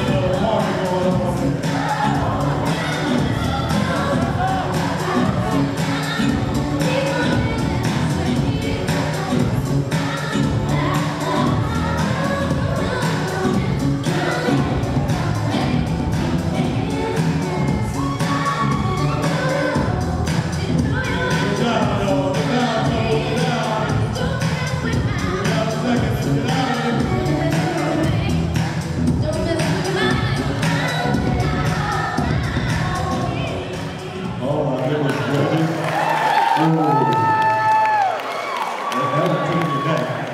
They go to Marshall. No.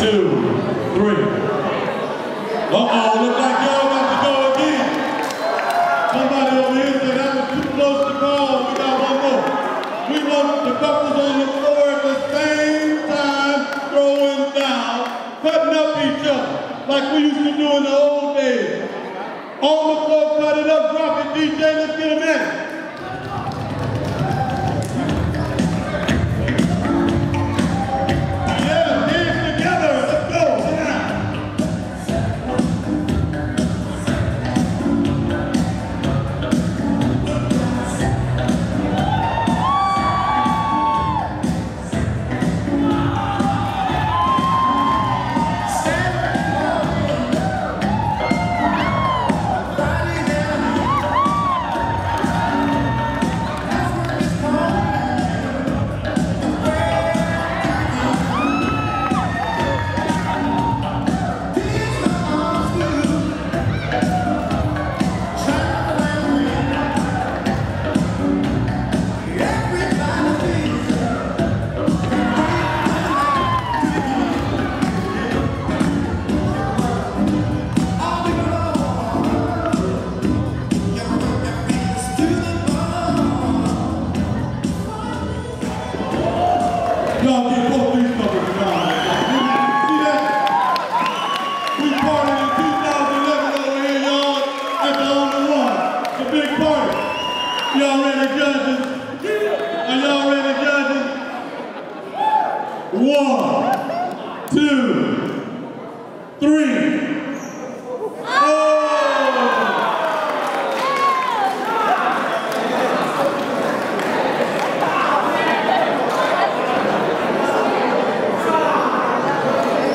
Two, three. Uh-oh, look like y'all about to go again. Somebody over here said that was too close to call. We got one more. We want the couples on the floor at the same time throwing down, cutting up each other, like we used to do in the old days. On the floor, cut it up, drop it, DJ, let's get a minute. One, two, three.